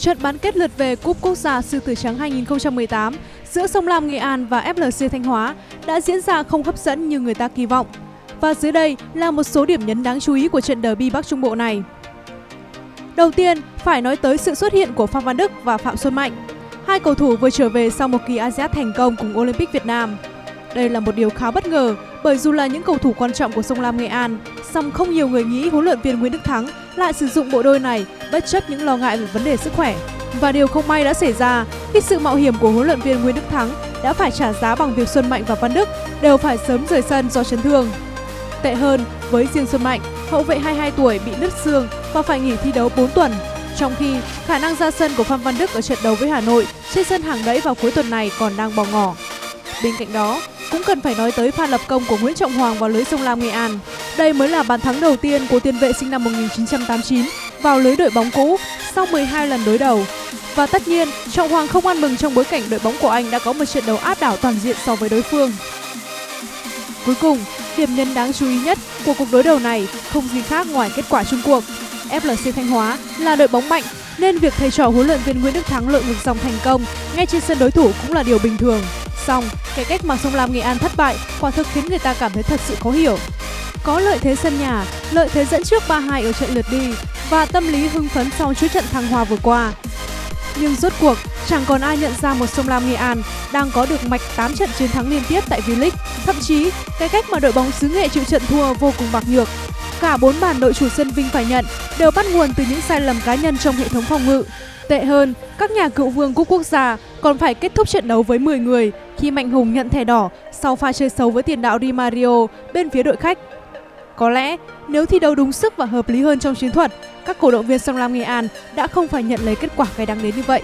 Trận bán kết lượt về Cúp Quốc gia Sư tử Trắng 2018 giữa Sông Lam Nghệ An và FLC Thanh Hóa đã diễn ra không hấp dẫn như người ta kỳ vọng. Và dưới đây là một số điểm nhấn đáng chú ý của trận derby Bắc Trung Bộ này. Đầu tiên, phải nói tới sự xuất hiện của Phan Văn Đức và Phạm Xuân Mạnh. Hai cầu thủ vừa trở về sau một kỳ ASEAN thành công cùng Olympic Việt Nam. Đây là một điều khá bất ngờ bởi dù là những cầu thủ quan trọng của Sông Lam Nghệ An, song không nhiều người nghĩ huấn luyện viên Nguyễn Đức Thắng lại sử dụng bộ đôi này bất chấp những lo ngại về vấn đề sức khỏe. Và điều không may đã xảy ra khi sự mạo hiểm của huấn luyện viên Nguyễn Đức Thắng đã phải trả giá bằng việc Xuân Mạnh và Văn Đức đều phải sớm rời sân do chấn thương. Tệ hơn, với riêng Xuân Mạnh, hậu vệ 22 tuổi bị nứt xương và phải nghỉ thi đấu 4 tuần. Trong khi khả năng ra sân của Phan Văn Đức ở trận đấu với Hà Nội trên sân hàng đẫy vào cuối tuần này còn đang bò ngỏ. Bên cạnh đó, cũng cần phải nói tới pha lập công của Nguyễn Trọng Hoàng vào lưới sông Lam Nghệ An. Đây mới là bàn thắng đầu tiên của tiền vệ sinh năm 1989 vào lưới đội bóng cũ sau 12 lần đối đầu. Và tất nhiên, Trọng Hoàng không ăn mừng trong bối cảnh đội bóng của anh đã có một trận đấu áp đảo toàn diện so với đối phương. Cuối cùng, điểm nhấn đáng chú ý nhất của cuộc đối đầu này không gì khác ngoài kết quả chung cuộc. FLC Thanh Hóa là đội bóng mạnh nên việc thầy trò huấn luyện viên Nguyễn Đức Thắng lội ngược dòng thành công ngay trên sân đối thủ cũng là điều bình thường xong, cái cách mà Sông Lam Nghệ An thất bại quả thực khiến người ta cảm thấy thật sự khó hiểu. Có lợi thế sân nhà, lợi thế dẫn trước 3-2 ở trận lượt đi và tâm lý hưng phấn sau chuỗi trận thăng hoa vừa qua. Nhưng rốt cuộc, chẳng còn ai nhận ra một Sông Lam Nghệ An đang có được mạch 8 trận chiến thắng liên tiếp tại V-League. Thậm chí, cái cách mà đội bóng xứ Nghệ chịu trận thua vô cùng bạc nhược. Cả bốn bàn đội chủ sân Vinh phải nhận đều bắt nguồn từ những sai lầm cá nhân trong hệ thống phòng ngự. Tệ hơn, các nhà cựu vương cúp quốc gia còn phải kết thúc trận đấu với 10 người khi Mạnh Hùng nhận thẻ đỏ sau pha chơi xấu với tiền đạo Di Mario bên phía đội khách. Có lẽ nếu thi đấu đúng sức và hợp lý hơn trong chiến thuật, các cổ động viên Sông Lam Nghệ An đã không phải nhận lấy kết quả gây đáng đến như vậy.